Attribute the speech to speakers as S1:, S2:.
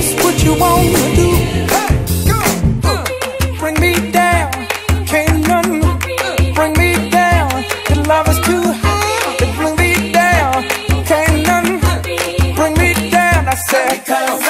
S1: That's what you wanna do. Bring me down, can't bring me down. Love is too to bring me down, can't bring me down. I.